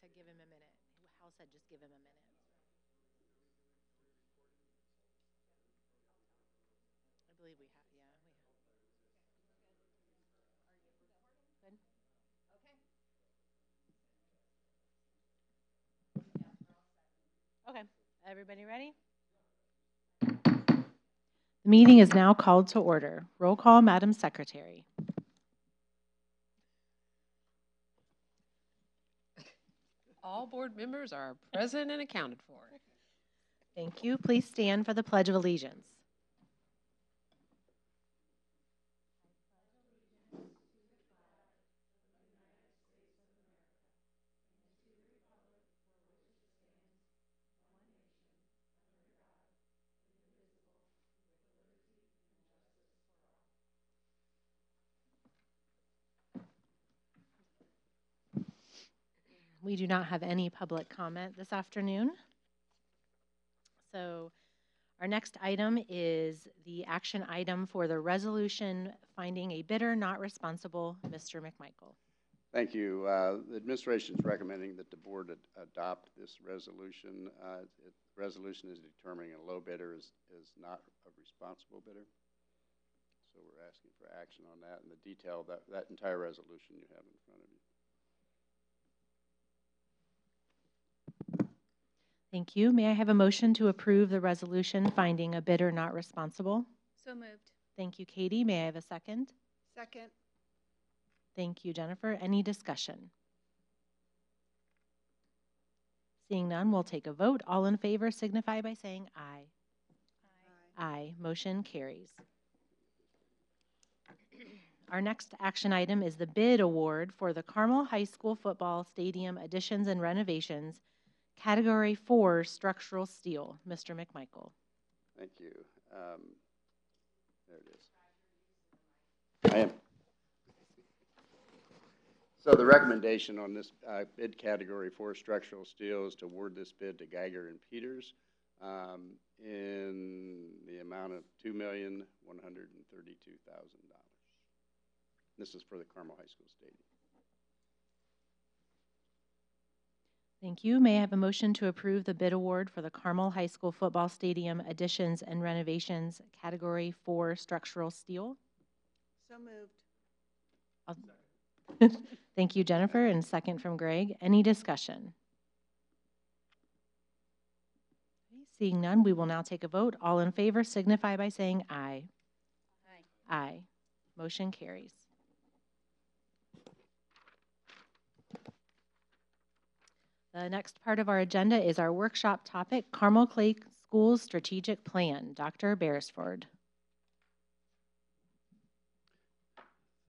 said give him a minute. Hal said just give him a minute. I believe we have, yeah, we have. Good? Okay, everybody ready? The meeting is now called to order. Roll call, Madam Secretary. All board members are present and accounted for. Thank you. Please stand for the Pledge of Allegiance. We do not have any public comment this afternoon. So our next item is the action item for the resolution finding a bidder not responsible, Mr. McMichael. Thank you. Uh, The administration is recommending that the board ad- adopt this resolution. Uh, it- Resolution is determining a low bidder is, is not a responsible bidder. So we're asking for action on that, and the detail, that, that entire resolution you have in front of Thank you. May I have a motion to approve the resolution finding a bidder not responsible? So moved. Thank you, Katie. May I have a second? Second. Thank you, Jennifer. Any discussion? Seeing none, we'll take a vote. All in favor signify by saying aye. Aye. Motion carries. Our next action item is the bid award for the Carmel High School Football Stadium additions and renovations, Category 4 Structural Steel. Mr. McMichael. Thank you. Um, There it is. I am. So the recommendation on this uh, bid category for structural steel is to award this bid to Geiger and Peters um, in the amount of two million, one hundred and thirty-two thousand dollars. This is for the Carmel High School Stadium. Thank you. May I have a motion to approve the bid award for the Carmel High School Football Stadium additions and renovations, Category 4 Structural Steel? So moved. Thank you, Jennifer, and second from Greg. Any discussion? Seeing none, we will now take a vote. All in favor signify by saying aye. Aye. Aye. Motion carries. The next part of our agenda is our workshop topic, Carmel Clay Schools Strategic Plan. Dr. Beresford.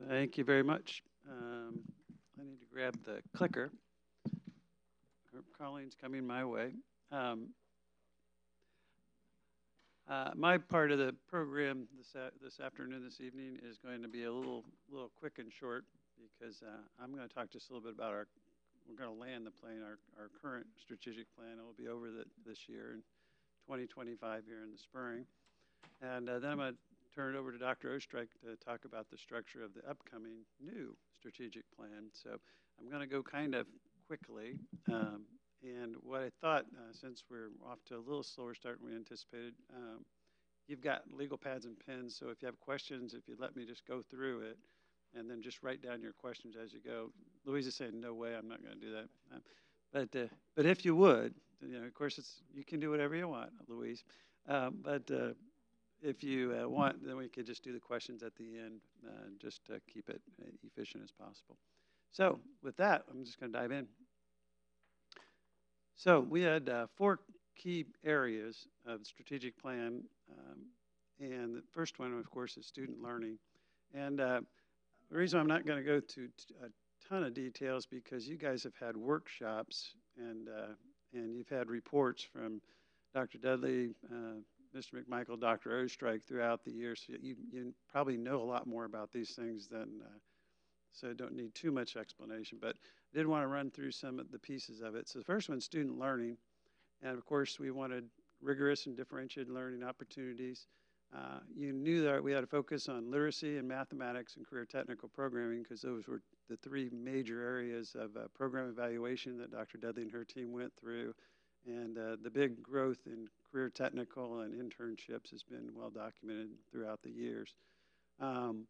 Thank you very much. Um, I need to grab the clicker. Colleen's coming my way. Um, uh, my part of the program this, this afternoon, this evening, is going to be a little, little quick and short because uh, I'm going to talk just a little bit about our, we're going to land the plane, our, our current strategic plan. It will be over the, this year in 2025 here in the spring. And uh, then I'm going to turn it over to Dr. Oestreich to talk about the structure of the upcoming new strategic plan. So I'm going to go kind of quickly. Um, and what I thought, uh, since we're off to a little slower start than we anticipated, um, you've got legal pads and pens. So if you have questions, if you let me just go through it and then just write down your questions as you go. Louise is saying, no way, I'm not going to do that. Um, but, uh, but if you would, you know, of course, it's, you can do whatever you want, Louise. Um, but uh, if you uh, want, then we could just do the questions at the end, uh, just to keep it uh, efficient as possible. So with that, I'm just going to dive in. So we had uh, four key areas of strategic plan, um, and the first one, of course, is student learning. And uh, the reason I'm not going to go to a ton of details because you guys have had workshops and uh, and you've had reports from Dr. Dudley, uh, Mr. McMichael, Dr. Oestreich throughout the years. So you, you probably know a lot more about these things than, uh, so don't need too much explanation. But I did want to run through some of the pieces of it. So the first one, student learning. And of course, we wanted rigorous and differentiated learning opportunities. Uh, you knew that we had to focus on literacy and mathematics and career technical programming because those were the three major areas of uh, program evaluation that Dr. Dudley and her team went through. And uh, the big growth in career technical and internships has been well documented throughout the years. Um,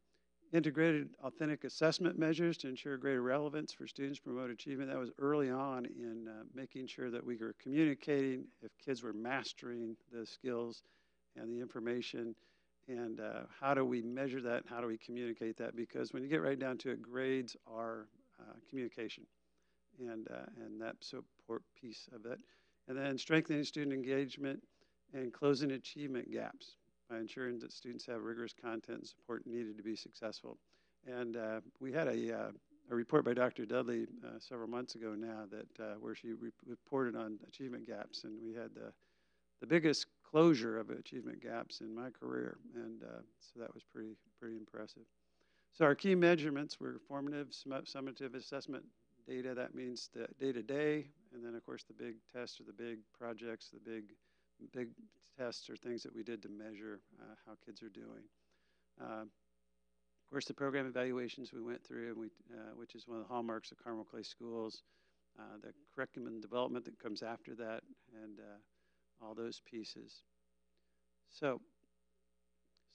integrated authentic assessment measures to ensure greater relevance for students, promote achievement. That was early on in uh, making sure that we were communicating if kids were mastering the skills and the information and uh, how do we measure that and how do we communicate that? Because when you get right down to it grades are uh, communication. And uh, and that support piece of it. And then strengthening student engagement and closing achievement gaps by ensuring that students have rigorous content and support needed to be successful. And uh, we had a uh, a report by Dr. Dudley uh, several months ago now that where she re- reported on achievement gaps. And we had the the biggest closure of achievement gaps in my career, and uh, so that was pretty pretty impressive. So our key measurements were formative, summative assessment data. That means the day to day, and then of course the big tests or the big projects, the big big tests or things that we did to measure uh, how kids are doing. Uh, of course, the program evaluations we went through, and we, uh, which is one of the hallmarks of Carmel Clay Schools, uh, the curriculum development that comes after that, and uh, all those pieces. So,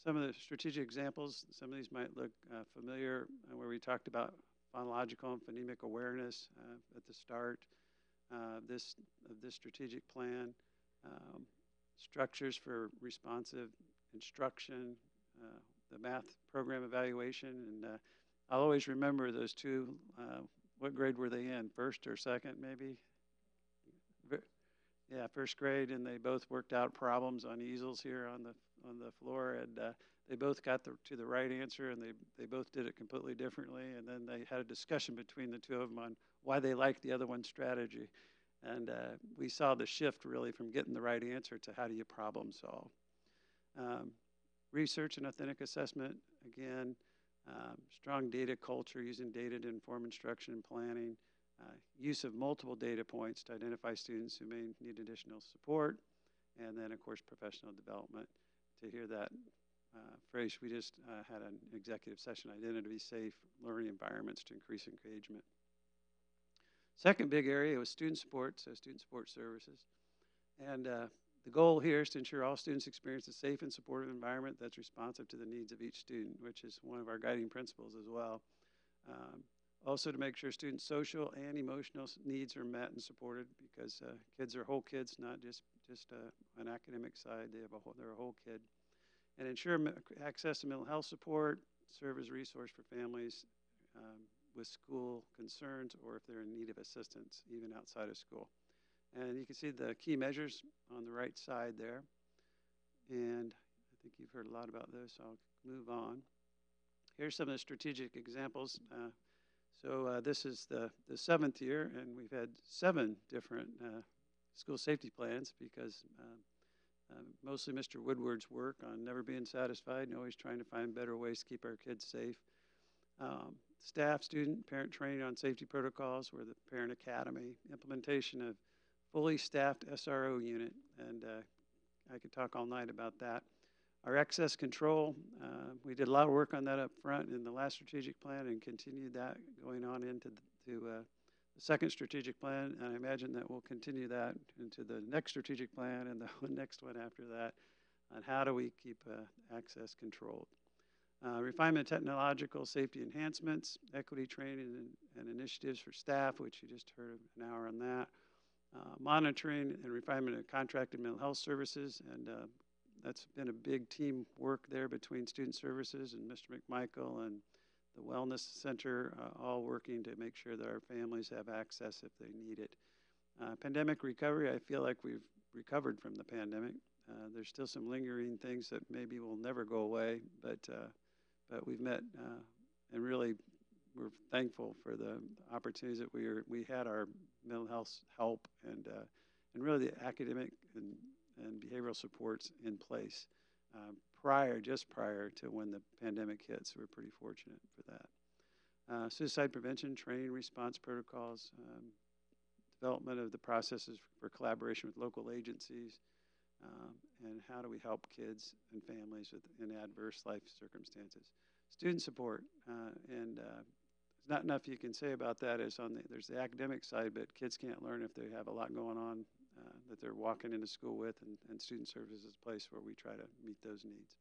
some of the strategic examples, some of these might look uh, familiar, uh, where we talked about phonological and phonemic awareness uh, at the start uh, this, of this strategic plan, um, structures for responsive instruction, uh, the math program evaluation, and uh, I'll always remember those two. what grade were they in? First or second, maybe? Yeah, first grade, and they both worked out problems on easels here on the on the floor, and uh, they both got the, to the right answer, and they they both did it completely differently, and then they had a discussion between the two of them on why they liked the other one's strategy, and uh, we saw the shift really from getting the right answer to how do you problem solve. Um, research and authentic assessment again, um, strong data culture using data to inform instruction and planning. Uh, use of multiple data points to identify students who may need additional support, and then, of course, professional development. To hear that uh, phrase, we just uh, had an executive session, identity safe learning environments to increase engagement. Second big area was student support, so student support services. And uh, the goal here is to ensure all students experience a safe and supportive environment that's responsive to the needs of each student, which is one of our guiding principles as well. Um, also, to make sure students' social and emotional needs are met and supported because uh, kids are whole kids, not just, just uh, an academic side. They have a whole, they're a whole kid. And ensure access to mental health support, serve as a resource for families um, with school concerns or if they're in need of assistance, even outside of school. And you can see the key measures on the right side there. And I think you've heard a lot about those, so I'll move on. Here's some of the strategic examples. Uh, so uh, this is the, the seventh year, and we've had seven different uh, school safety plans because uh, mostly Mr. Woodward's work on never being satisfied and always trying to find better ways to keep our kids safe. Um, staff, student, parent training on safety protocols, we're the Parent Academy, implementation of fully staffed SRO unit, and uh, I could talk all night about that. Our access control, uh, we did a lot of work on that up front in the last strategic plan and continued that going on into the, to, uh, the second strategic plan. And I imagine that we'll continue that into the next strategic plan and the next one after that on how do we keep uh, access controlled. Uh, refinement technological safety enhancements, equity training and, and, initiatives for staff, which you just heard an hour on that. Uh, monitoring and refinement of contracted mental health services and uh, that's been a big team work there between Student Services and Mr. McMichael and the Wellness Center, uh, all working to make sure that our families have access if they need it. Uh, pandemic recovery, I feel like we've recovered from the pandemic. Uh, there's still some lingering things that maybe will never go away, but uh, but we've met uh, and really we're thankful for the opportunities that we were, we had our mental health help and uh, and really the academic and and behavioral supports in place uh, prior, just prior to when the pandemic hit. So we're pretty fortunate for that. Uh, suicide prevention, training response protocols, um, development of the processes for collaboration with local agencies, um, and how do we help kids and families with, in adverse life circumstances. Student support uh, and uh, there's not enough you can say about that. Is on the, there's the academic side, but kids can't learn if they have a lot going on uh, that they're walking into school with, and, and student services is a place where we try to meet those needs.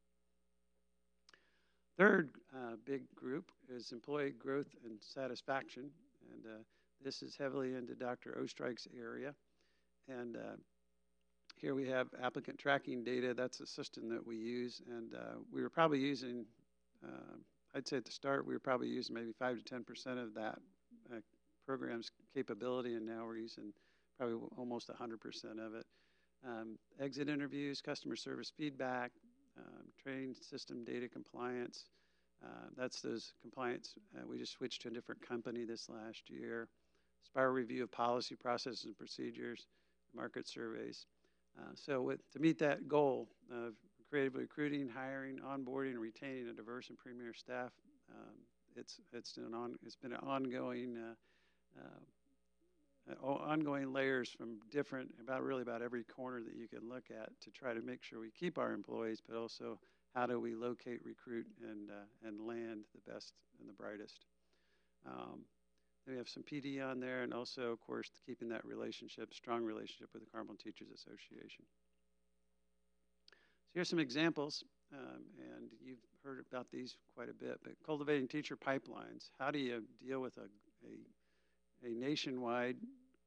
Third uh, big group is employee growth and satisfaction, and uh, this is heavily into Dr. Oestreich's area. And uh, here we have applicant tracking data. That's a system that we use, and uh, we were probably using, uh, I'd say at the start, we were probably using maybe 5 to 10 percent of that program's capability, and now we're using probably almost 100 percent of it. Um, exit interviews, customer service feedback, um, train system data compliance. Uh, that's those compliance. Uh, we just switched to a different company this last year. Spiral review of policy processes and procedures, market surveys. Uh, so with, to meet that goal of creative recruiting, hiring, onboarding, and retaining a diverse and premier staff, um, it's, it's, an on, it's been an ongoing uh, uh, ongoing layers from different, about really about every corner that you can look at to try to make sure we keep our employees, but also how do we locate, recruit, and, uh, and land the best and the brightest. Um, we have some PD on there, and also, of course, keeping that relationship, strong relationship with the Carmel Teachers Association. So here's some examples, um, and you've heard about these quite a bit, but cultivating teacher pipelines. How do you deal with a, a, a nationwide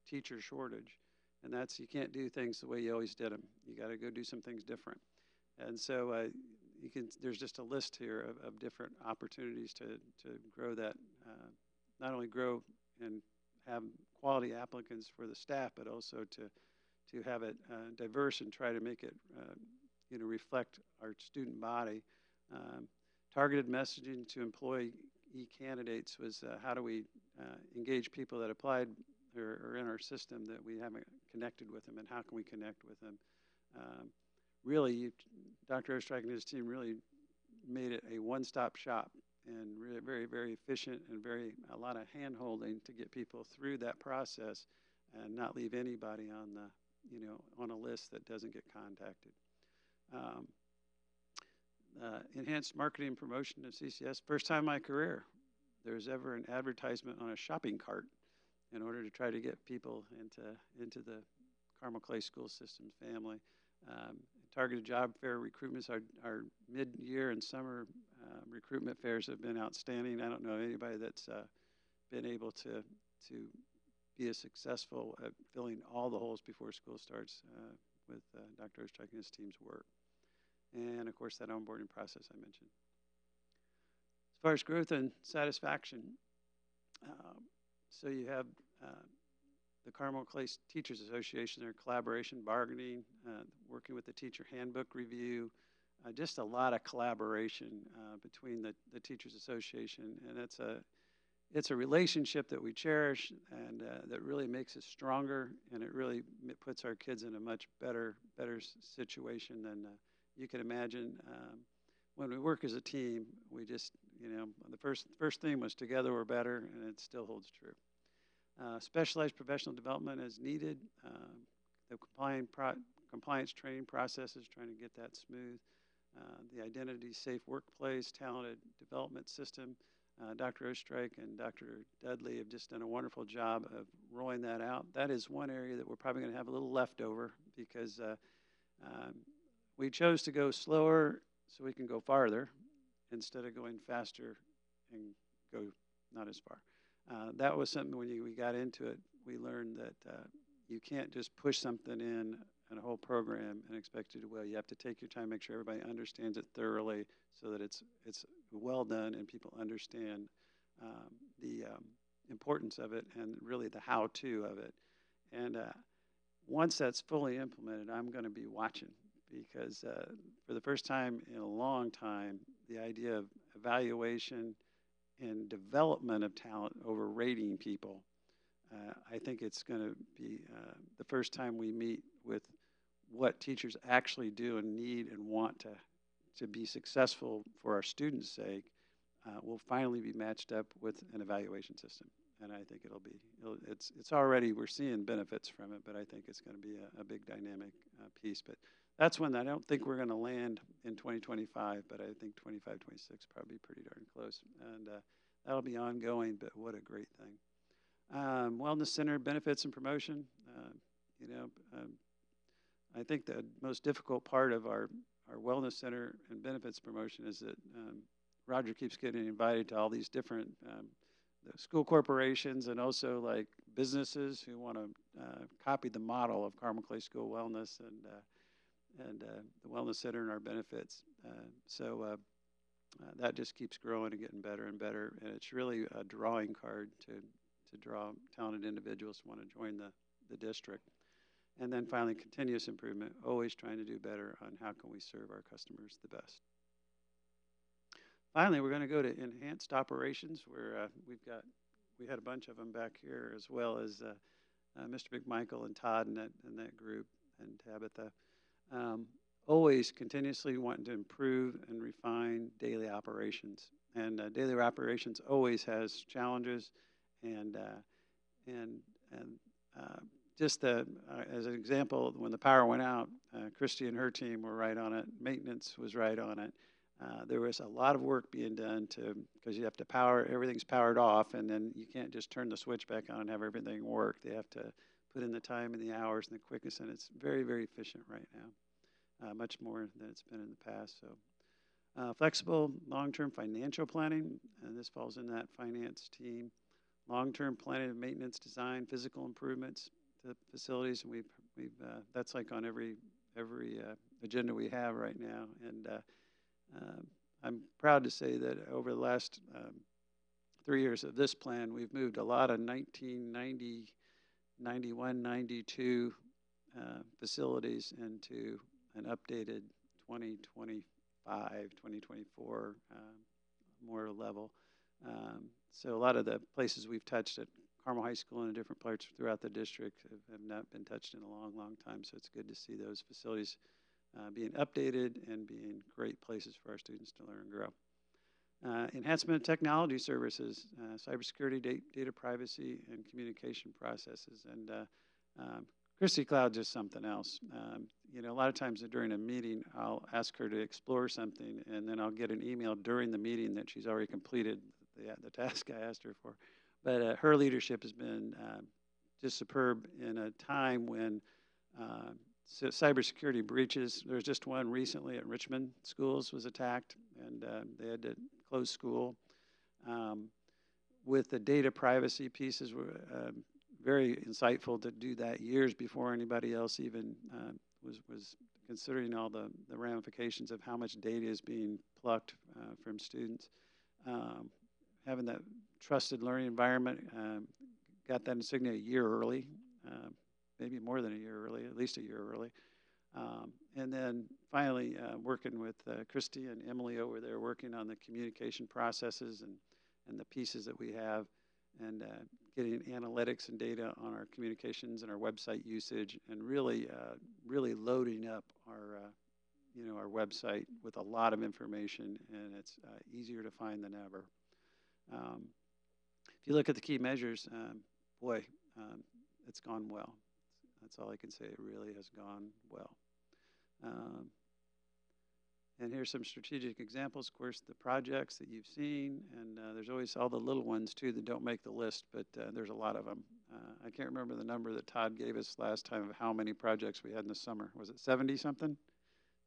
teacher shortage? And that's, you can't do things the way you always did them. You got to go do some things different. And so uh, you can, there's just a list here of, of different opportunities to, to grow that uh, not only grow and have quality applicants for the staff, but also to to have it uh, diverse and try to make it uh, you know reflect our student body. Um, targeted messaging to employee candidates was uh, how do we uh, engage people that applied or are in our system that we haven't connected with them, and how can we connect with them? Um, really, Dr. Oestreich and his team really made it a one-stop shop and really very, very efficient and very a lot of hand holding to get people through that process and not leave anybody on the, you know, on a list that doesn't get contacted. Um, uh, enhanced marketing promotion at CCS. First time in my career there was ever an advertisement on a shopping cart in order to try to get people into into the Carmel Clay School System family. Um, targeted job fair recruitments, our, our mid-year and summer uh, recruitment fairs have been outstanding. I don't know anybody that's uh, been able to to be as successful at filling all the holes before school starts uh, with uh, Dr. Oestreich and his team's work. And of course, that onboarding process I mentioned. Far as growth and satisfaction, um, so you have uh, the Carmel Clay Teachers Association, their collaboration, bargaining, uh, working with the teacher handbook review, uh, just a lot of collaboration uh, between the, the Teachers Association. And it's a, it's a relationship that we cherish and uh, that really makes us stronger and it really puts our kids in a much better, better situation than uh, you can imagine. Um, when we work as a team, we just, you know, the first, first theme was together we're better, and it still holds true. Uh, specialized professional development as needed. Uh, the pro- compliance training processes, trying to get that smooth. Uh, the identity safe workplace, talented development system. Uh, Dr. Oestreich and Dr. Dudley have just done a wonderful job of rolling that out. That is one area that we're probably going to have a little leftover because uh, um, we chose to go slower so we can go farther instead of going faster and go not as far uh, that was something when you, we got into it, we learned that uh, you can't just push something in a whole program and expect it to well. You have to take your time, make sure everybody understands it thoroughly, so that it's it's well done and people understand um, the um, importance of it and really the how-to of it. And uh, once that's fully implemented, I'm going to be watching because uh, for the first time in a long time, the idea of evaluation and development of talent over rating people. Uh, I think it's going to be uh, the first time we meet with what teachers actually do and need and want to, to be successful for our students' sake. Uh, will finally be matched up with an evaluation system, and I think it'll be it'll, it's it's already we're seeing benefits from it, but I think it's going to be a, a big dynamic uh, piece. But that's when I don't think we're going to land in 2025, but I think 25, 26 probably pretty darn close. And uh, that'll be ongoing, but what a great thing. Um, Wellness Center benefits and promotion. Uh, you know, um, I think the most difficult part of our, our Wellness Center and benefits promotion is that um, Roger keeps getting invited to all these different um, the school corporations and also like businesses who want to uh, copy the model of Carmel Clay School Wellness and uh, and uh, the Wellness Center and our benefits. Uh, so uh, that just keeps growing and getting better and better, and it's really a drawing card to to draw talented individuals who want to join the the district. And then finally, continuous improvement, always trying to do better on how can we serve our customers the best. Finally, we're going to go to enhanced operations where uh, we've got, we had a bunch of them back here as well as uh, uh, Mr. McMichael and Todd and that, in that group and Tabitha. Um, always continuously wanting to improve and refine daily operations. And uh, daily operations always has challenges and, uh, and, and uh, just the, as an example, when the power went out, Christy and her team were right on it. Maintenance was right on it. Uh, there was a lot of work being done to because you have to power everything's powered off and then you can't just turn the switch back on and have everything work they have to put in the time and the hours and the quickness and it's very very efficient right now uh, much more than it's been in the past. So uh, flexible long-term financial planning and this falls in that finance team. Long-term planning of maintenance design physical improvements to facilities and we've, we've uh, that's like on every every uh, agenda we have right now. And uh, um, I'm proud to say that over the last um, three years of this plan, we've moved a lot of 1990, 91, 92 uh, facilities into an updated 2025, 2024 uh, more level. Um, so a lot of the places we've touched at Carmel High School and in different parts throughout the district have, have, not been touched in a long, long time. So it's good to see those facilities uh, being updated and being great places for our students to learn and grow. Uh, enhancement of technology services, uh, cybersecurity, data, data privacy, and communication processes. And uh, um, Christy Cloud is something else. Um, you know, a lot of times during a meeting, I'll ask her to explore something, and then I'll get an email during the meeting that she's already completed the, the task I asked her for. But uh, her leadership has been uh, just superb in a time when uh, so cybersecurity breaches. There was just one recently at Richmond Schools was attacked, and uh, they had to close school. Um, with the data privacy pieces, were uh, very insightful to do that years before anybody else even uh, was was considering all the, the ramifications of how much data is being plucked uh, from students. Um, having that trusted learning environment, um, got that insignia a year early. Um, maybe more than a year early, at least a year early. Um, and then finally, uh, working with uh, Christy and Emily over there, working on the communication processes and, and the pieces that we have, and uh, getting analytics and data on our communications and our website usage, and really, uh, really loading up our, uh, you know, our website with a lot of information, and it's uh, easier to find than ever. Um, if you look at the key measures, um, boy, um, it's gone well. That's all I can say. It really has gone well. Um, and here's some strategic examples, of course, the projects that you've seen, and uh, there's always all the little ones too that don't make the list, but uh, there's a lot of them. Uh, I can't remember the number that Todd gave us last time of how many projects we had in the summer. Was it 70 something?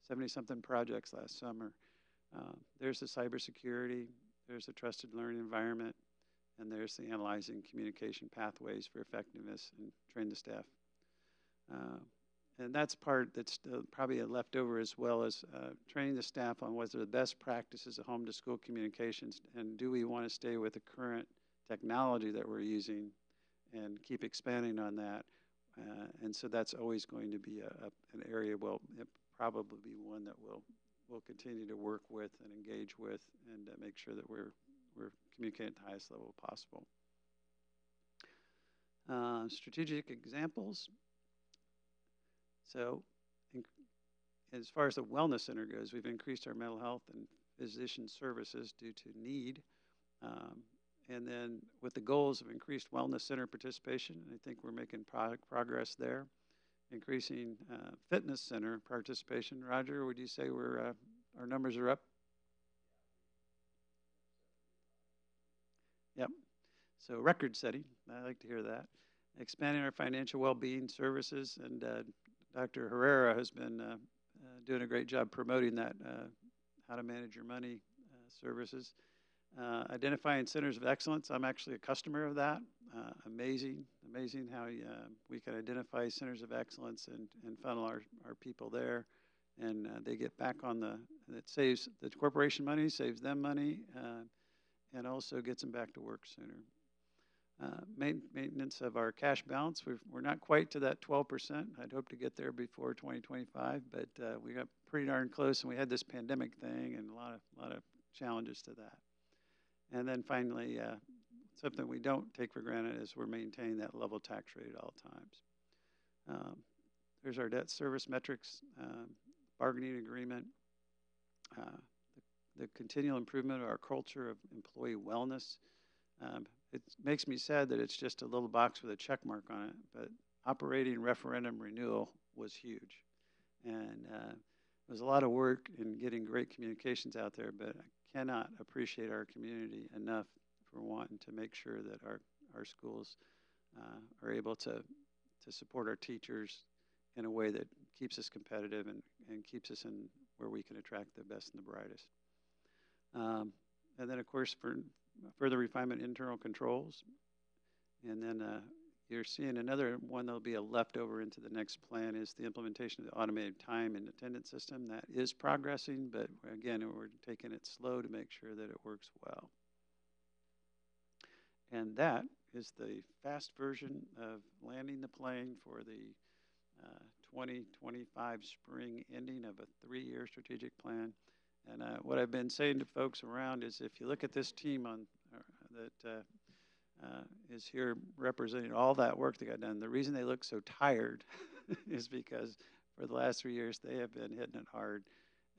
70 something projects last summer. Um, there's the cybersecurity, there's the trusted learning environment, and there's the analyzing communication pathways for effectiveness and train the staff uh, and that's part that's probably a leftover as well as uh, training the staff on what are the best practices of home to school communications and do we want to stay with the current technology that we're using and keep expanding on that. Uh, and so that's always going to be a, a, an area, well, probably be one that we'll, we'll continue to work with and engage with and uh, make sure that we're, we're communicating at the highest level possible. Uh, strategic examples. So, as far as the wellness center goes, we've increased our mental health and physician services due to need. Um, and then with the goals of increased wellness center participation, I think we're making pro- progress there. Increasing uh, fitness center participation. Roger, would you say we're uh, our numbers are up? Yep. So record setting, I like to hear that. Expanding our financial well-being services, and uh, Dr. Herrera has been uh, uh, doing a great job promoting that, uh, how to manage your money uh, services. Identifying centers of excellence, I'm actually a customer of that. Amazing, amazing how we can identify centers of excellence and, and funnel our, our people there. And they get back on the, it saves the corporation money, saves them money, and also gets them back to work sooner. Uh, maintenance of our cash balance, we've, we're not quite to that 12%. I'd hope to get there before 2025, but uh, we got pretty darn close, and we had this pandemic thing and a lot of, lot of challenges to that. And then finally, uh, something we don't take for granted is we're maintaining that level tax rate at all times. Um, there's our debt service metrics, um, bargaining agreement, uh, the, the continual improvement of our culture of employee wellness. Um, it makes me sad that it's just a little box with a check mark on it, but operating referendum renewal was huge. And uh, it was a lot of work in getting great communications out there, but I cannot appreciate our community enough for wanting to make sure that our, our schools uh, are able to, to support our teachers in a way that keeps us competitive and, and keeps us in where we can attract the best and the brightest. Um, and then, of course, for further refinement internal controls. And then uh, you're seeing another one that'll be a leftover into the next plan is the implementation of the automated time and attendance system. That is progressing, but again, we're taking it slow to make sure that it works well. And that is the fast version of landing the plane for the uh, 2025 spring ending of a three-year strategic plan. And uh, what I've been saying to folks around is if you look at this team on uh, that uh, uh, is here representing all that work that got done, the reason they look so tired is because for the last three years they have been hitting it hard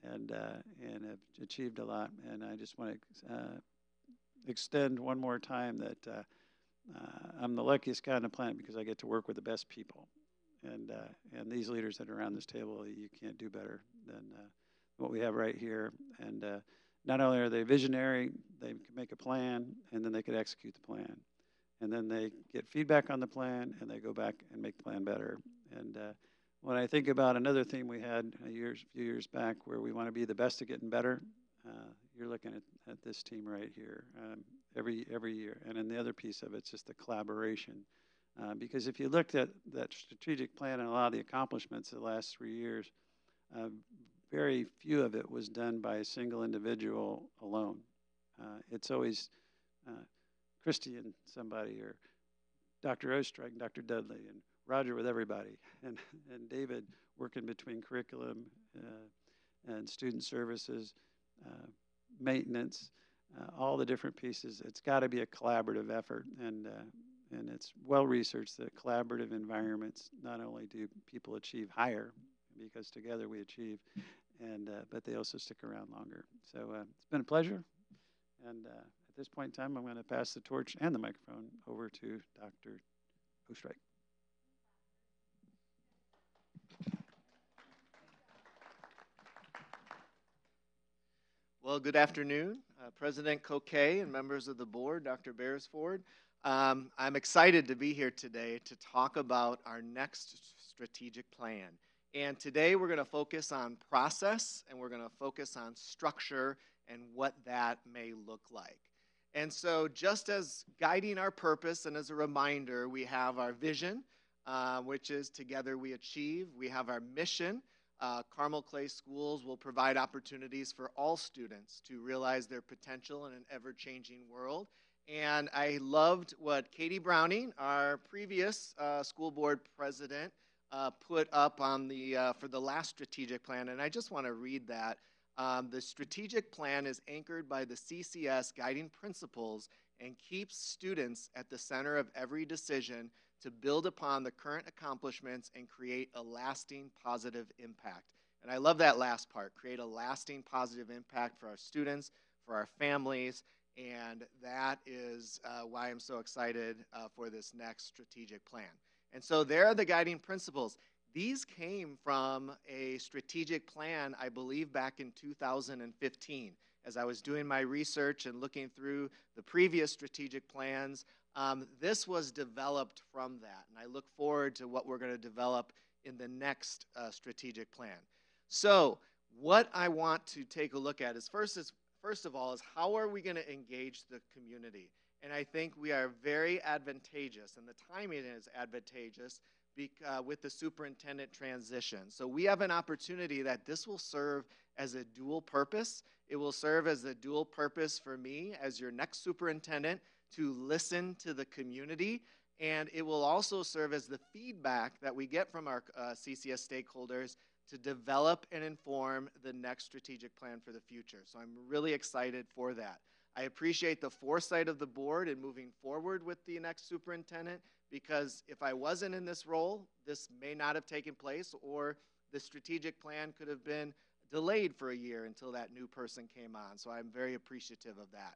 and uh, and have achieved a lot. And I just want to uh, extend one more time that I'm the luckiest guy on the planet because I get to work with the best people. And, and these leaders that are around this table, you can't do better than what we have right here. And uh, not only are they visionary, they can make a plan, and then they could execute the plan. And then they get feedback on the plan, and they go back and make the plan better. And uh, when I think about another theme we had a years, few years back, where we want to be the best at getting better, uh, you're looking at, at this team right here um, every every year. And then the other piece of it's just the collaboration. Uh, because if you looked at that strategic plan and a lot of the accomplishments of the last three years, uh, very few of it was done by a single individual alone. Uh, it's always uh, Christy and somebody, or Dr. Oestreich and Dr. Dudley, and Roger with everybody, and, and David working between curriculum uh, and student services, uh, maintenance, uh, all the different pieces. It's got to be a collaborative effort, and uh, and it's well researched that collaborative environments not only do people achieve higher because together we achieve, and uh, but they also stick around longer. So uh, it's been a pleasure, and uh, at this point in time, I'm going to pass the torch and the microphone over to Dr. Oestreich. Well, good afternoon, uh, President Coquet and members of the board, Dr. Beresford. Um, I'm excited to be here today to talk about our next strategic plan. And today we're going to focus on process and we're going to focus on structure and what that may look like. And so, just as guiding our purpose and as a reminder, we have our vision, uh, which is Together We Achieve. We have our mission. Uh, Carmel Clay Schools will provide opportunities for all students to realize their potential in an ever changing world. And I loved what Katie Browning, our previous uh, school board president, uh, put up on the uh, for the last strategic plan, and I just want to read that. Um, the strategic plan is anchored by the CCS guiding principles and keeps students at the center of every decision to build upon the current accomplishments and create a lasting positive impact. And I love that last part create a lasting positive impact for our students, for our families, and that is uh, why I'm so excited uh, for this next strategic plan. And so there are the guiding principles. These came from a strategic plan, I believe, back in 2015. as I was doing my research and looking through the previous strategic plans, um, this was developed from that. And I look forward to what we're going to develop in the next uh, strategic plan. So, what I want to take a look at is first is first of all is how are we going to engage the community? And I think we are very advantageous, and the timing is advantageous uh, with the superintendent transition. So we have an opportunity that this will serve as a dual purpose. It will serve as a dual purpose for me as your next superintendent to listen to the community, and it will also serve as the feedback that we get from our uh, CCS stakeholders to develop and inform the next strategic plan for the future. So I'm really excited for that. I appreciate the foresight of the board in moving forward with the next superintendent because if I wasn't in this role, this may not have taken place or the strategic plan could have been delayed for a year until that new person came on. So I'm very appreciative of that.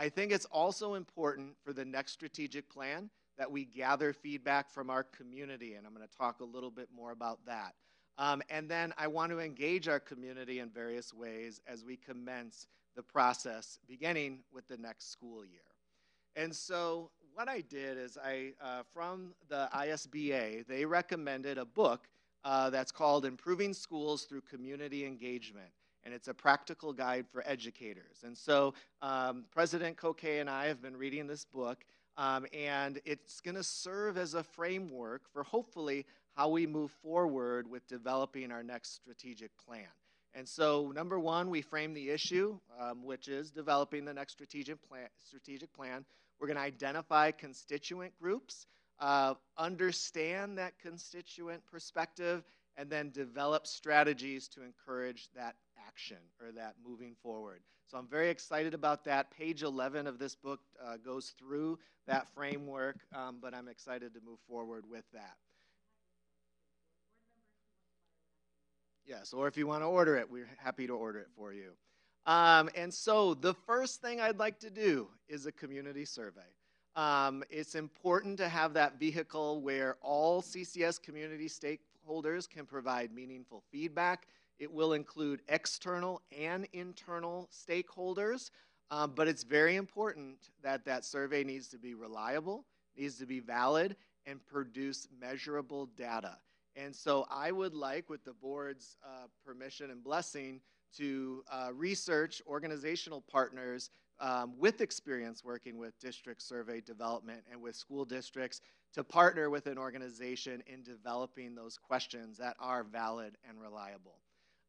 I think it's also important for the next strategic plan that we gather feedback from our community, and I'm going to talk a little bit more about that. Um, and then I want to engage our community in various ways as we commence the process, beginning with the next school year. And so, what I did is, I uh, from the ISBA, they recommended a book uh, that's called Improving Schools Through Community Engagement. And it's a practical guide for educators. And so, um, President Koke and I have been reading this book, um, and it's going to serve as a framework for hopefully how we move forward with developing our next strategic plan. And so, number one, we frame the issue, um, which is developing the next strategic plan. Strategic plan. We're going to identify constituent groups, uh, understand that constituent perspective, and then develop strategies to encourage that action or that moving forward. So I'm very excited about that. Page 11 of this book uh, goes through that framework, um, but I'm excited to move forward with that. Yes, or if you want to order it, we're happy to order it for you. Um, and so the first thing I'd like to do is a community survey. Um, it's important to have that vehicle where all CCS community stakeholders can provide meaningful feedback. It will include external and internal stakeholders, um, but it's very important that that survey needs to be reliable, needs to be valid, and produce measurable data. And so I would like, with the board's uh, permission and blessing, to uh, research organizational partners um, with experience working with district survey development and with school districts to partner with an organization in developing those questions that are valid and reliable.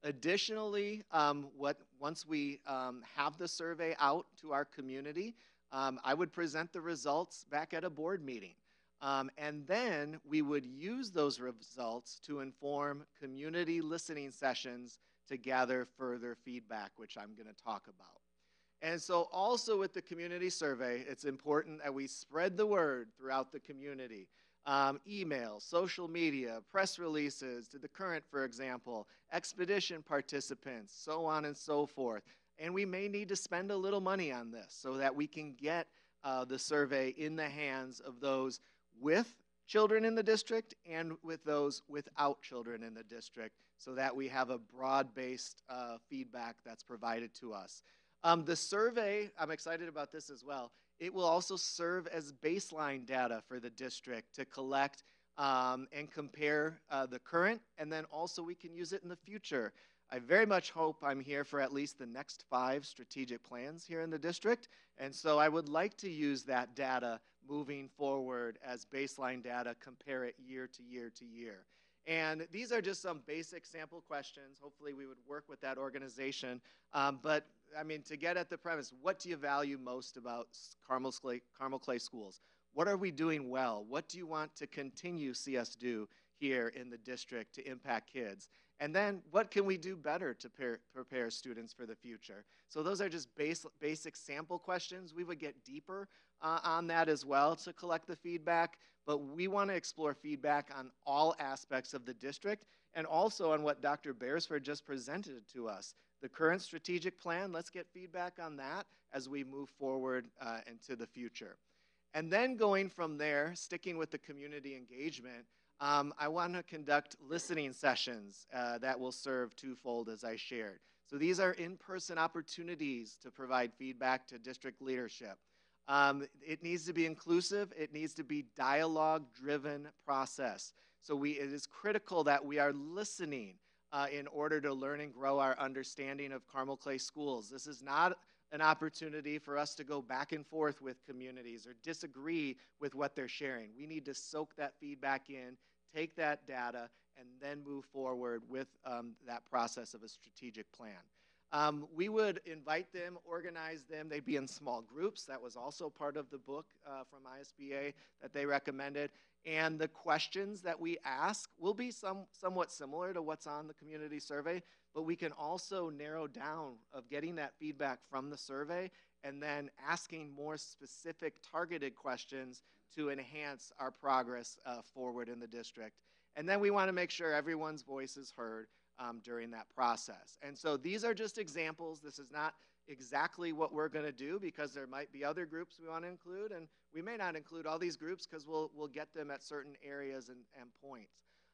Additionally, um, what, once we um, have the survey out to our community, um, I would present the results back at a board meeting. Um, and then we would use those results to inform community listening sessions to gather further feedback, which I'm going to talk about. And so, also with the community survey, it's important that we spread the word throughout the community. Um, email, social media, press releases to the current, for example, expedition participants, so on and so forth. And we may need to spend a little money on this so that we can get uh, the survey in the hands of those with children in the district and with those without children in the district so that we have a broad based uh, feedback that's provided to us. Um, the survey, I'm excited about this as well. It will also serve as baseline data for the district to collect um, and compare uh, the current, and then also we can use it in the future. I very much hope I'm here for at least the next five strategic plans here in the district, and so I would like to use that data moving forward as baseline data, compare it year to year to year. And these are just some basic sample questions. Hopefully, we would work with that organization. Um, but I mean, to get at the premise, what do you value most about Carmel Clay, Carmel Clay Schools? What are we doing well? What do you want to continue see us do here in the district to impact kids? And then what can we do better to prepare, prepare students for the future? So those are just base, basic sample questions. We would get deeper uh, on that as well to collect the feedback, but we want to explore feedback on all aspects of the district and also on what Dr. Beresford just presented to us. The current strategic plan, let's get feedback on that as we move forward uh, into the future. And then going from there, sticking with the community engagement, Um, I want to conduct listening sessions uh, that will serve twofold, as I shared. So these are in person opportunities to provide feedback to district leadership. Um, it needs to be inclusive, it needs to be dialogue driven process. So we, it is critical that we are listening uh, in order to learn and grow our understanding of Carmel Clay schools. This is not an opportunity for us to go back and forth with communities or disagree with what they're sharing. We need to soak that feedback in, take that data, and then move forward with um, that process of a strategic plan. Um, we would invite them, organize them. They'd be in small groups. That was also part of the book uh, from ISBA that they recommended. And the questions that we ask will be some, somewhat similar to what's on the community survey, but we can also narrow down of getting that feedback from the survey and then asking more specific targeted questions to enhance our progress uh, forward in the district. And then we want to make sure everyone's voice is heard um, during that process. And so these are just examples. This is not exactly what we're going to do because there might be other groups we want to include, and we may not include all these groups because we'll, we'll get them at certain areas and, and points.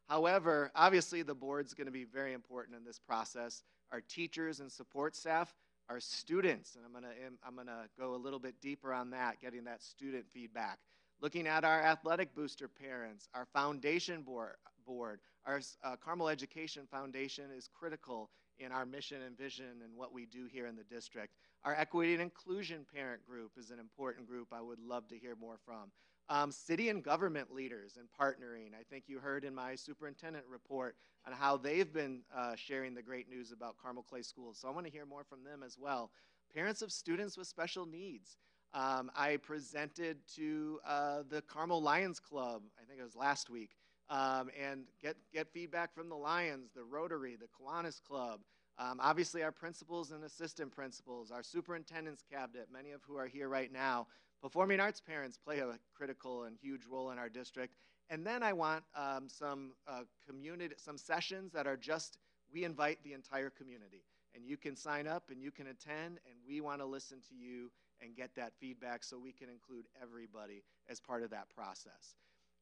However, obviously, the board's going to be very important in this process. Our teachers and support staff, our students, and I'm going to I'm going to go a little bit deeper on that, getting that student feedback. Looking at our athletic booster parents, our foundation board, board our uh, Carmel Education Foundation is critical in our mission and vision and what we do here in the district. Our Equity and Inclusion Parent Group is an important group I would love to hear more from. Um, city and government leaders and partnering. I think you heard in my superintendent report on how they've been uh, sharing the great news about Carmel Clay Schools. So I want to hear more from them as well. Parents of students with special needs. Um, I presented to uh, the Carmel Lions Club, I think it was last week, um, and get, get feedback from the Lions, the Rotary, the Kiwanis Club, um, obviously our principals and assistant principals, our superintendent's cabinet, many of who are here right now. Performing arts parents play a critical and huge role in our district. And then I want um, some uh, community, some sessions that are just, we invite the entire community. And you can sign up and you can attend, and we want to listen to you and get that feedback so we can include everybody as part of that process.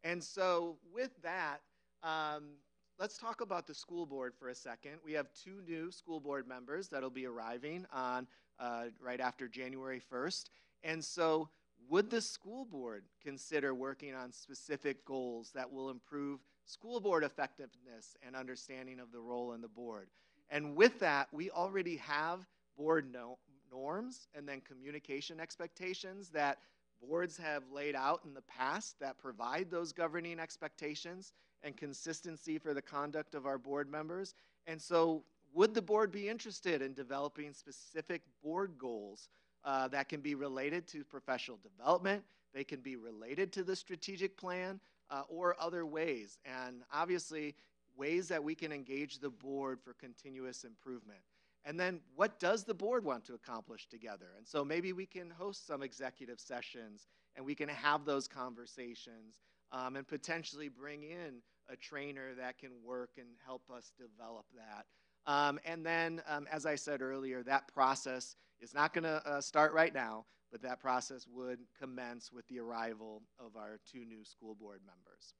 And so, with that, um, let's talk about the school board for a second. We have two new school board members that'll be arriving on uh, right after January 1st. And so, would the school board consider working on specific goals that will improve school board effectiveness and understanding of the role in the board? And with that, we already have board no- norms and then communication expectations that boards have laid out in the past that provide those governing expectations and consistency for the conduct of our board members. And so, would the board be interested in developing specific board goals uh, that can be related to professional development? They can be related to the strategic plan uh, or other ways. And obviously, ways that we can engage the board for continuous improvement. And then what does the board want to accomplish together? And so maybe we can host some executive sessions and we can have those conversations um, and potentially bring in a trainer that can work and help us develop that. Um, and then, um, as I said earlier, that process is not going to uh, start right now, but that process would commence with the arrival of our two new school board members.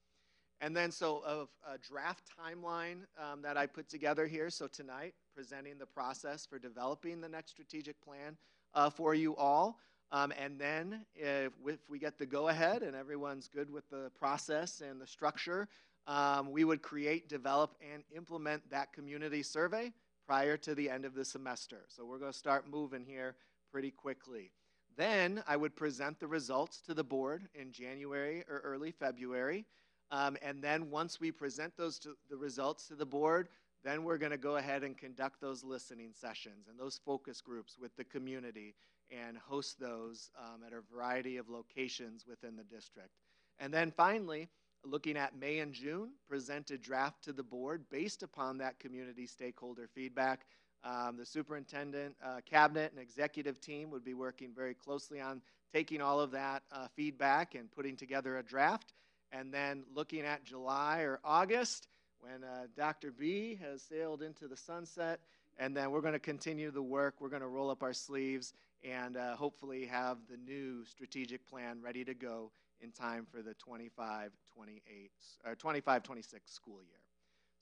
And then, so a, a draft timeline um, that I put together here. So, tonight, presenting the process for developing the next strategic plan uh, for you all. Um, and then, if, if, we get the go ahead and everyone's good with the process and the structure, um, we would create, develop, and implement that community survey prior to the end of the semester. So, we're going to start moving here pretty quickly. Then, I would present the results to the board in January or early February. Um, and then once we present those to, the results to the board, then we're going to go ahead and conduct those listening sessions and those focus groups with the community and host those um, at a variety of locations within the district. And then finally, looking at May and June, present a draft to the board based upon that community stakeholder feedback. Um, the superintendent, uh, cabinet, and executive team would be working very closely on taking all of that uh, feedback and putting together a draft and then looking at July or August when uh, Dr. B has sailed into the sunset. And then we're going to continue the work. We're going to roll up our sleeves and uh, hopefully have the new strategic plan ready to go in time for the 25 28 or 25 26 school year.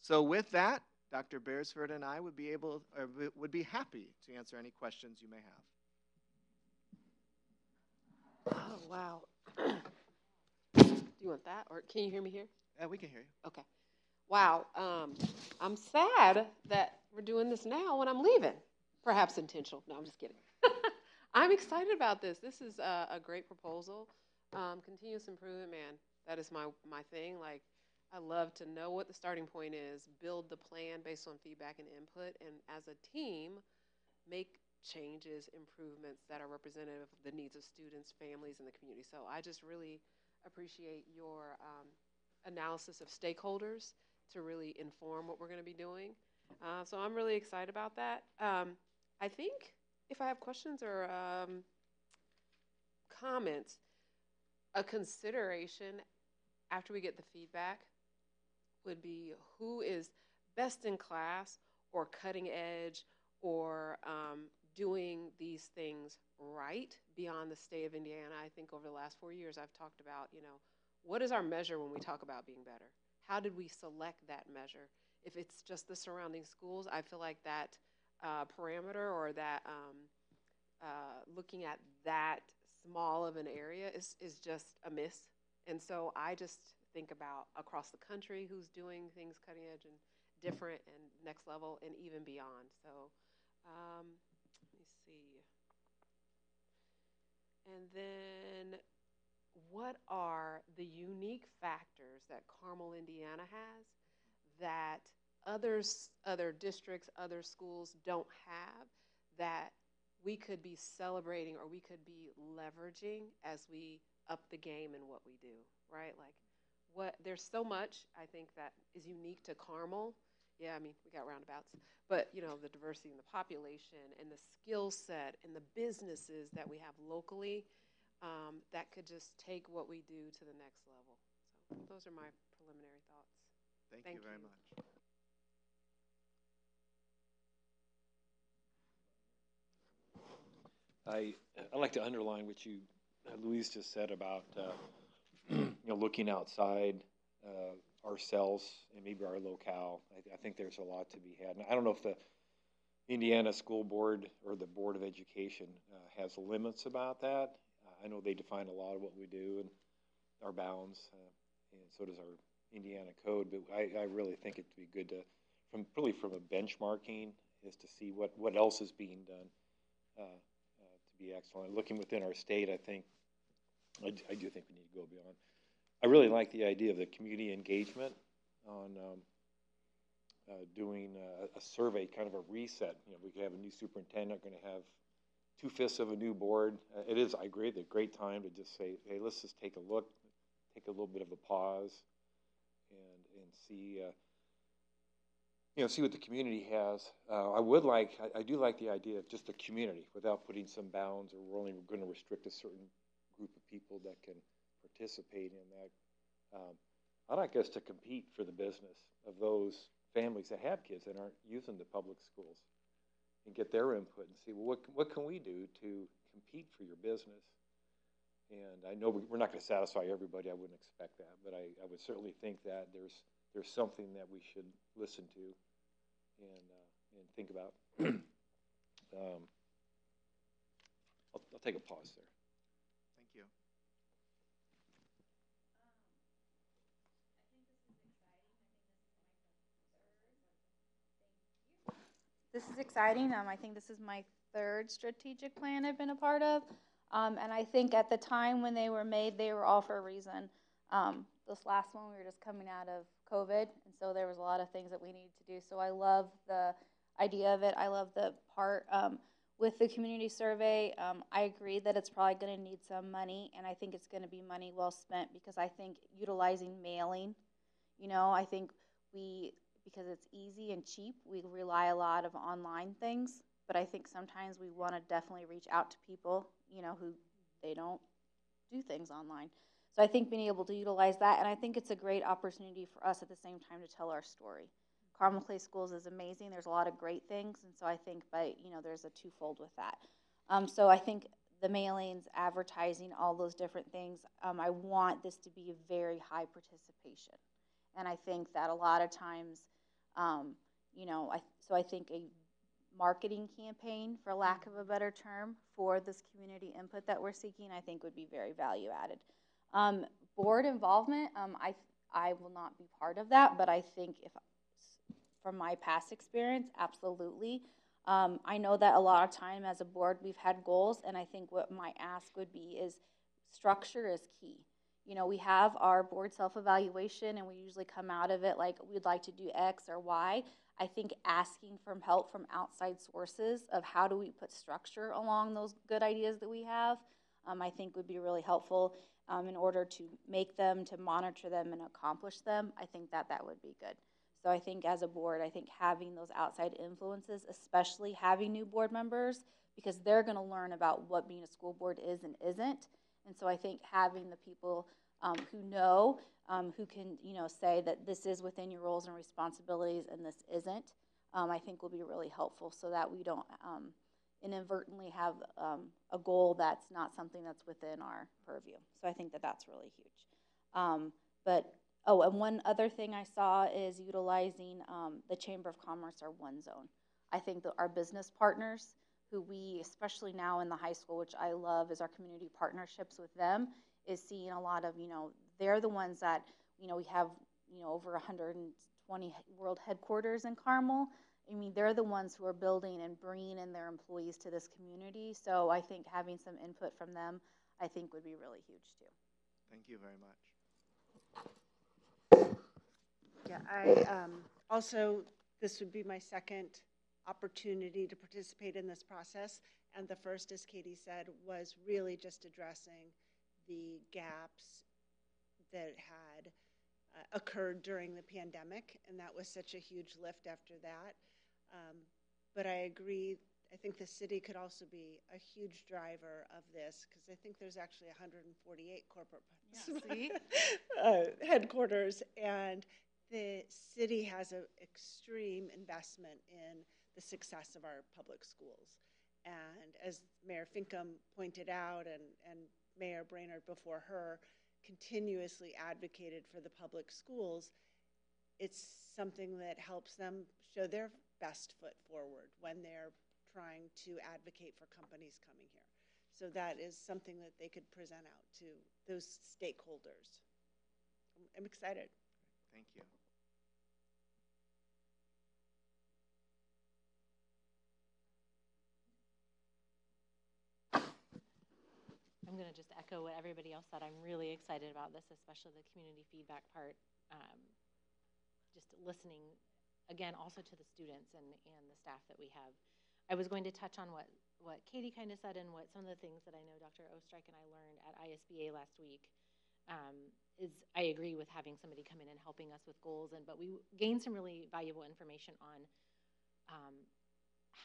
So, with that, Dr. Beresford and I would be able or would be happy to answer any questions you may have. Oh, wow. Do you want that, or can you hear me here? Yeah, we can hear you. Okay. Wow. Um, I'm sad that we're doing this now when I'm leaving. Perhaps intentional. No, I'm just kidding. I'm excited about this. This is a, a great proposal. Um, continuous improvement, man, that is my my thing. Like, I love to know what the starting point is, build the plan based on feedback and input, and as a team, make changes, improvements that are representative of the needs of students, families, and the community. So I just really appreciate your um, analysis of stakeholders to really inform what we're going to be doing. Uh, so I'm really excited about that. Um, I think if I have questions or um, comments, a consideration after we get the feedback would be who is best in class or cutting edge or um, doing these things right beyond the state of Indiana. I think over the last four years, I've talked about, you know, what is our measure when we talk about being better? How did we select that measure? If it's just the surrounding schools, I feel like that uh, parameter or that um, uh, looking at that small of an area is, is just a miss. And so I just think about across the country who's doing things cutting edge and different and next level and even beyond. So um, let me see. And then what are the unique factors that Carmel, Indiana has that others, other districts, other schools don't have that we could be celebrating or we could be leveraging as we up the game in what we do, right? Like what there's so much I think that is unique to Carmel. Yeah, I mean, we got roundabouts, but you know, the diversity in the population and the skill set and the businesses that we have locally um, that could just take what we do to the next level. So those are my preliminary thoughts. Thank, Thank you very much. I, I'd like to underline what you, uh, Louise just said about, uh, you know, looking outside uh, ourselves and maybe our locale. I, I think there's a lot to be had. And I don't know if the Indiana School Board or the Board of Education uh, has limits about that. Uh, I know they define a lot of what we do and our bounds, uh, and so does our Indiana code. But I, I really think it'd be good to, from really from a benchmarking, is to see what, what else is being done. Uh, uh, to be excellent. Looking within our state, I think, I do think we need to go beyond. I really like the idea of the community engagement on um, uh, doing uh, a survey, kind of a reset. You know, we could have a new superintendent, going to have two fifths of a new board. Uh, it is, I agree, a great time to just say, hey, let's just take a look, take a little bit of a pause, and and see. You know, see what the community has. Uh, I would like, I, I do like the idea of just the community without putting some bounds or we're only going to restrict a certain group of people that can participate in that. Um, I'd like us to compete for the business of those families that have kids that aren't using the public schools and get their input and see, well, what, what can we do to compete for your business? And I know we- we're not going to satisfy everybody. I wouldn't expect that, but I, I would certainly think that there's there's something that we should listen to and uh, and think about. um, I'll, I'll take a pause there. Thank you. This is exciting. Um, I think this is my third strategic plan I've been a part of. Um, and I think at the time when they were made, they were all for a reason. Um, this last one, we were just coming out of COVID, and so there was a lot of things that we needed to do. So I love the idea of it. I love the part um, with the community survey. Um, I agree that it's probably going to need some money, and I think it's going to be money well spent because I think utilizing mailing, you know, I think we because it's easy and cheap, we rely a lot of online things. But I think sometimes we want to definitely reach out to people, you know, who they don't do things online. So I think being able to utilize that, and I think it's a great opportunity for us at the same time to tell our story. Carmel Clay Schools is amazing. There's a lot of great things, and so I think but you know there's a twofold with that. Um, so I think the mailings, advertising, all those different things. Um, I want this to be a very high participation. And I think that a lot of times, um, you know, I, so I think a marketing campaign, for lack of a better term, for this community input that we're seeking, I think would be very value added. Um, board involvement, um, I, I will not be part of that, but I think if, from my past experience, absolutely. Um, I know that a lot of time as a board, we've had goals, and I think what my ask would be is structure is key. You know, we have our board self-evaluation, and we usually come out of it like we'd like to do X or Y. I think asking for help from outside sources of how do we put structure along those good ideas that we have, um, I think would be really helpful um, in order to make them, to monitor them, and accomplish them. I think that that would be good. So I think as a board, I think having those outside influences, especially having new board members, because they're going to learn about what being a school board is and isn't. And so I think having the people um, who know, um, who can, you know, say that this is within your roles and responsibilities and this isn't, um, I think will be really helpful so that we don't um, inadvertently have um, a goal that's not something that's within our purview. So I think that that's really huge. Um, but Oh, and one other thing I saw is utilizing um, the Chamber of Commerce, or OneZone. I think that our business partners, who we, especially now in the high school, which I love, is our community partnerships with them, is seeing a lot of, you know, they're the ones that, you know, we have, you know, over 120 world headquarters in Carmel. I mean, they're the ones who are building and bringing in their employees to this community. So I think having some input from them, I think would be really huge too. Thank you very much. Yeah, I um, also, this would be my second opportunity to participate in this process. And the first, as Katie said, was really just addressing the gaps that had uh, occurred during the pandemic. And that was such a huge lift after that. Um, but I agree, I think the city could also be a huge driver of this because I think there's actually 148 corporate uh, headquarters. And the city has an extreme investment in the success of our public schools. And as Mayor Finkam pointed out, and, and Mayor Brainard before her continuously advocated for the public schools, it's something that helps them show their best foot forward when they're trying to advocate for companies coming here. So that is something that they could present out to those stakeholders. I'm excited. Thank you. I'm going to just echo what everybody else said. I'm really excited about this, especially the community feedback part. Um, just listening, again, also to the students and, and the staff that we have. I was going to touch on what, what Katie kind of said and what some of the things that I know Dr. Oestreich and I learned at ISBA last week. Um, is I agree with having somebody come in and helping us with goals, and but we gained some really valuable information on um,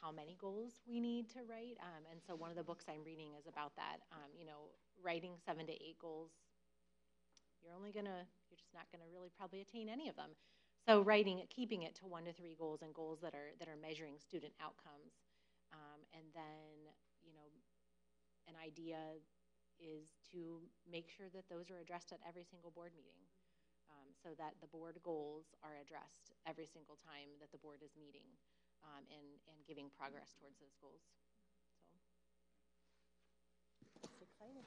how many goals we need to write. Um, and so one of the books I'm reading is about that. Um, you know, writing seven to eight goals, you're only gonna, you're just not gonna really probably attain any of them. So writing it, keeping it to one to three goals and goals that are that are measuring student outcomes, um, and then you know, an idea is to make sure that those are addressed at every single board meeting, um, so that the board goals are addressed every single time that the board is meeting um, and, and giving progress towards those goals. So, it's exciting.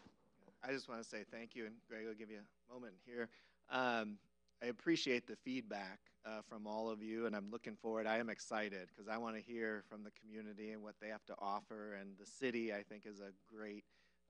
I just want to say thank you, and Greg will give you a moment here. Um, I appreciate the feedback uh, from all of you, and I'm looking forward. I am excited because I want to hear from the community and what they have to offer. And the city, I think, is a great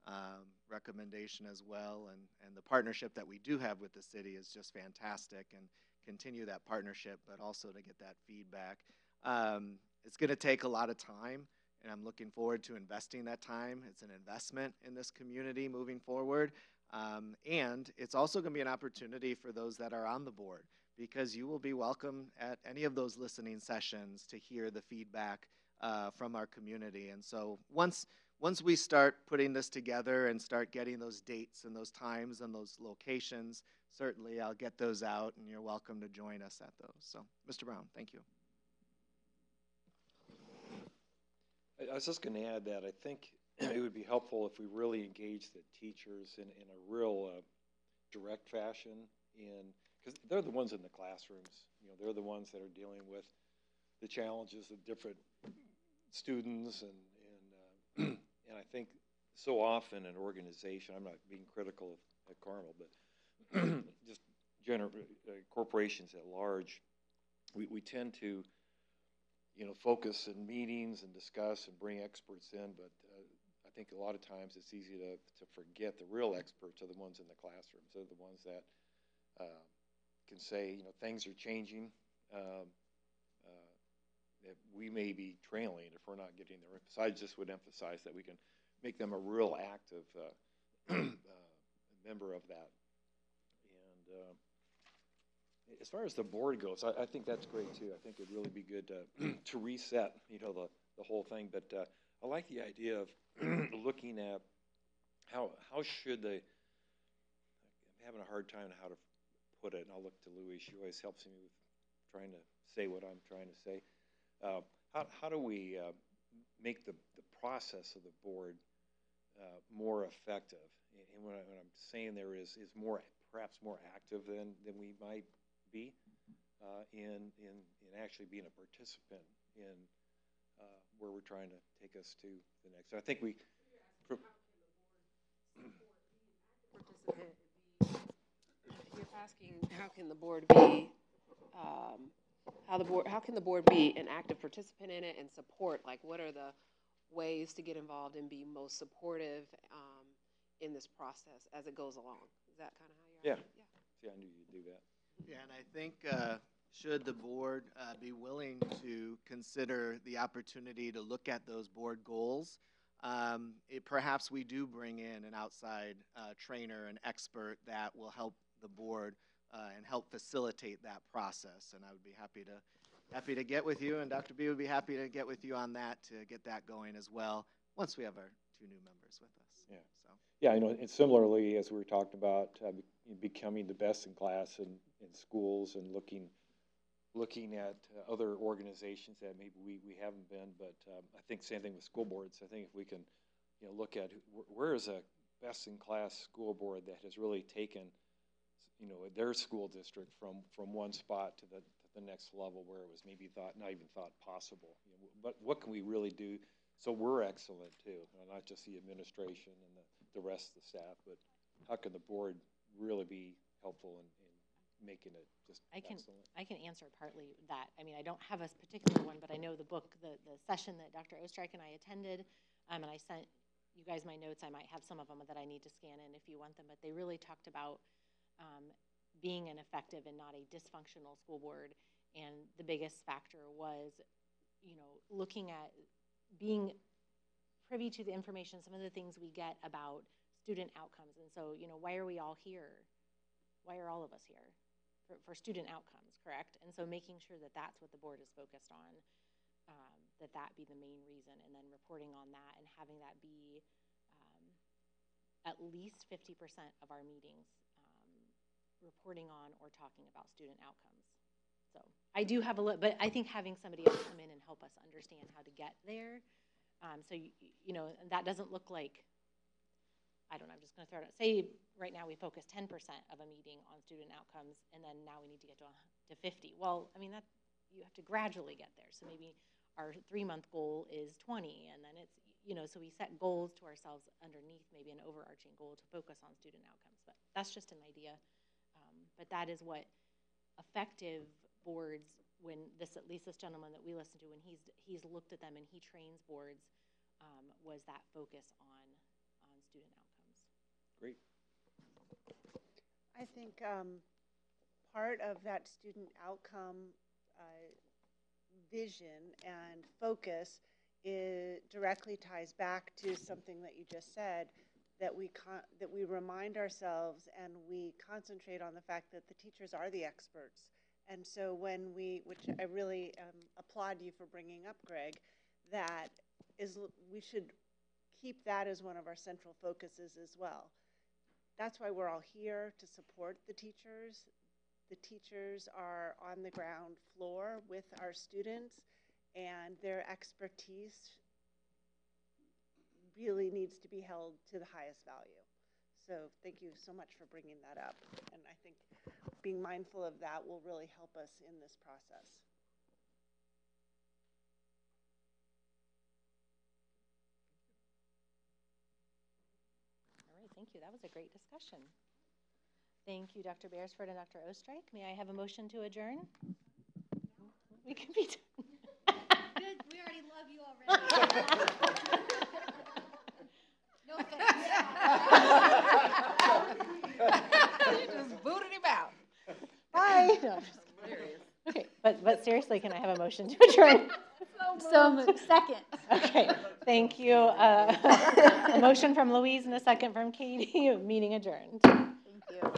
um, recommendation as well. And, and the partnership that we do have with the city is just fantastic, and continue that partnership, but also to get that feedback. Um, it's going to take a lot of time, and I'm looking forward to investing that time. It's an investment in this community moving forward. Um, and it's also going to be an opportunity for those that are on the board because you will be welcome at any of those listening sessions to hear the feedback uh, from our community. And so once once we start putting this together and start getting those dates and those times and those locations, certainly I'll get those out, and you're welcome to join us at those. So, Mr. Brown, thank you. I, was just going to add that I think it would be helpful if we really engage the teachers in, in a real uh, direct fashion in, because they're the ones in the classrooms. You know, they're the ones that are dealing with the challenges of different students and, and, uh, and I think so often an organization, I'm not being critical of, Carmel, but just gener- uh, corporations at large, we, we tend to, you know, focus in meetings and discuss and bring experts in, but uh, I think a lot of times it's easy to, to forget the real experts are the ones in the classrooms. They're the ones that uh, can say, you know, things are changing. Um, uh, that we may be trailing if we're not getting there. I just would emphasize that we can make them a real active uh, uh, member of that. And uh, as far as the board goes, I, I think that's great too. I think it'd really be good to, to reset, you know, the, the whole thing. But uh, I like the idea of looking at how how should they. I'm having a hard time how to put it, and I'll look to Louis. She always helps me with trying to say what I'm trying to say. Uh, how, how do we uh, make the, the process of the board uh, more effective? And what, I, I'm saying there is, is more, perhaps more active than, than we might be uh, in, in, in actually being a participant in uh, where we're trying to take us to the next. So I think we. You're asking, how can the board be, um, how the board, how can the board be an active participant in it and support, like, what are the ways to get involved and be most supportive, um, in this process as it goes along? Is that kind of how you're? Yeah. asking? See, I knew you'd do that. Yeah, and I think, uh, should the board uh, be willing to consider the opportunity to look at those board goals, um, it, perhaps we do bring in an outside uh, trainer, an expert that will help the board uh, and help facilitate that process. And I would be happy to happy to get with you, and Dr. B would be happy to get with you on that to get that going as well. Once we have our two new members with us. Yeah. So. Yeah, you know, and similarly, as we were talked about, uh, becoming the best in class in, in schools and looking, looking at uh, other organizations that maybe we, we haven't been, but um, I think same thing with school boards. I think if we can, you know, look at who- where is a best in class school board that has really taken, you know, their school district from, from one spot to the, to the next level where it was maybe thought, not even thought possible. You know, but what can we really do so we're excellent too, not just the administration and the, the rest of the staff, but how can the board really be helpful in, in making it just I can, excellent? I can answer partly that. I mean, I don't have a particular one, but I know the book, the, the session that Dr. Oestreich and I attended, um, and I sent you guys my notes. I might have some of them that I need to scan in if you want them, but they really talked about um, being an effective and not a dysfunctional school board. And the biggest factor was, you know, looking at being privy to the information, some of the things we get about student outcomes. And so, you know, why are we all here? Why are all of us here? For, for student outcomes, correct? And so making sure that that's what the board is focused on, um, that that be the main reason, and then reporting on that and having that be um, at least 50% of our meetings reporting on or talking about student outcomes. So I do have a look, but I think having somebody else come in and help us understand how to get there. Um, so you, you know, that doesn't look like. I don't know. I'm just going to throw it out. Say right now we focus 10% of a meeting on student outcomes, and then now we need to get to to 50. Well, I mean that you have to gradually get there. So maybe our three-month goal is 20, and then it's you know, so we set goals to ourselves underneath maybe an overarching goal to focus on student outcomes. But that's just an idea. But that is what effective boards when this at least this gentleman that we listen to when he's he's looked at them and he trains boards um, was that focus on on student outcomes Great. I think um, part of that student outcome uh, vision and focus is, directly ties back to something that you just said that we con- that we remind ourselves and we concentrate on the fact that the teachers are the experts. And so when we, which I really um, applaud you for bringing up, Greg, that is we should keep that as one of our central focuses as well that's why we're all here to support the teachers. The teachers are on the ground floor with our students, and their expertise really needs to be held to the highest value. So thank you so much for bringing that up. And I think being mindful of that will really help us in this process. All right, thank you. That was a great discussion. Thank you, Dr. Beresford and Dr. Oestreich. May I have a motion to adjourn? We can be done. Good, we already love you already. No. You just booted him out. Bye. No, I'm just kidding. Okay, but, but seriously, can I have a motion to adjourn? So moved. Second. Okay, thank you. Uh, A motion from Louise and a second from Katie, meeting adjourned. Thank you.